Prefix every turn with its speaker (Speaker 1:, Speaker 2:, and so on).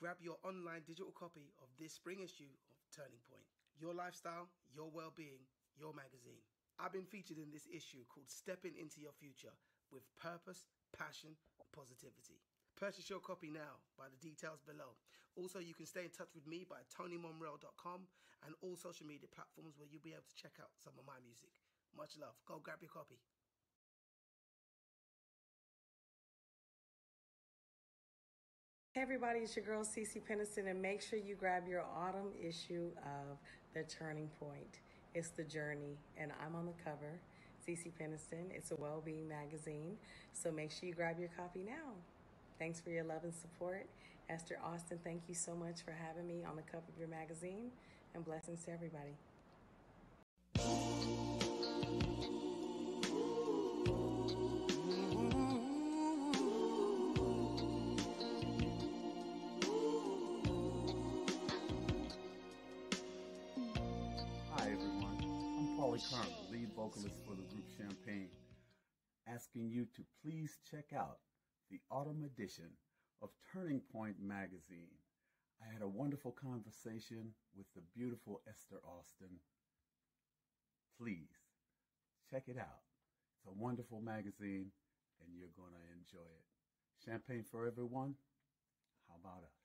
Speaker 1: grab your online digital copy of this spring issue of Turning Point. Your lifestyle, your well being, your magazine. I've been featured in this issue called Stepping Into Your Future with purpose, passion, and positivity. Purchase your copy now by the details below. Also, you can stay in touch with me by tonymonreal.com and all social media platforms where you'll be able to check out some of my music. Much love. Go grab your copy.
Speaker 2: Hey everybody, it's your girl CeCe Peniston, and make sure you grab your autumn issue of The Turning Point. It's the journey, and I'm on the cover. CeCe Peniston. It's a well-being magazine, so make sure you grab your copy now. Thanks for your love and support. Esther Austin, thank you so much for having me on the cover of your magazine, and blessings to everybody.
Speaker 3: I'm lead vocalist for the group Champaign, asking you to please check out the autumn edition of Turning Point magazine. I had a wonderful conversation with the beautiful Esther Austin. Please check it out. It's a wonderful magazine and you're going to enjoy it. Champagne for everyone. How about us?